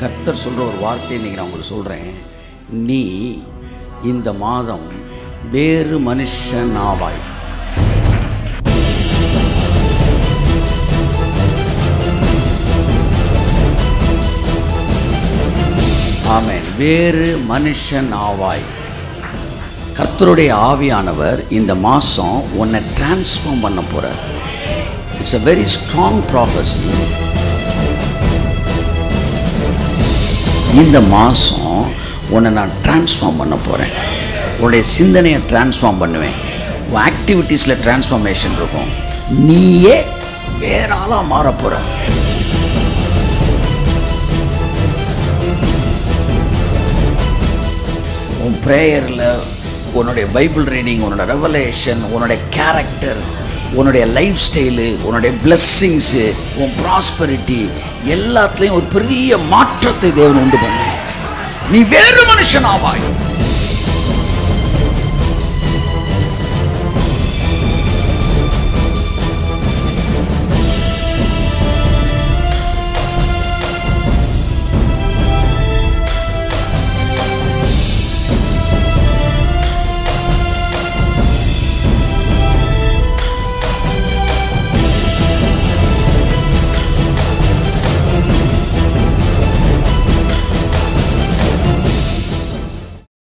கர்த்தர் சொல்கிற ஒரு வார்த்தையை இன்னைக்கு நான் உங்களுக்கு சொல்கிறேன் நீ இந்த மாதம் வேறு மனுஷன் ஆவாய். ஆமேன். வேறு மனுஷன் ஆவாய். கர்த்தருடைய ஆவியானவர் இந்த மாதம் உன்னை டிரான்ஸ்ஃபார்ம் பண்ண போகிறார் it's a very strong prophecy இந்த மாதம் உன்னை நான் டிரான்ஸ்ஃபார்ம் பண்ண போகிறேன் உன்னுடைய சிந்தனையை டிரான்ஸ்ஃபார்ம் பண்ணுவேன். உன் ஆக்டிவிட்டீஸில் டிரான்ஸ்ஃபார்மேஷன் இருக்கும். நீயே வேற ஆளாக மாற போகிற உன் ப்ரேயரில் உன்னுடைய பைபிள் ரீடிங் உன்னோட ரெவலேஷன் உன்னுடைய கேரக்டர் உன்னுடைய லைஃப் ஸ்டைலு உன்னுடைய பிளெஸ்ஸிங்ஸு உன் ப்ராஸ்பரிட்டி எல்லாத்துலேயும் ஒரு பெரிய மாற்றத்தை தேவன் உண்டு பண்ண நீ வேறு மனுஷன் ஆவாய்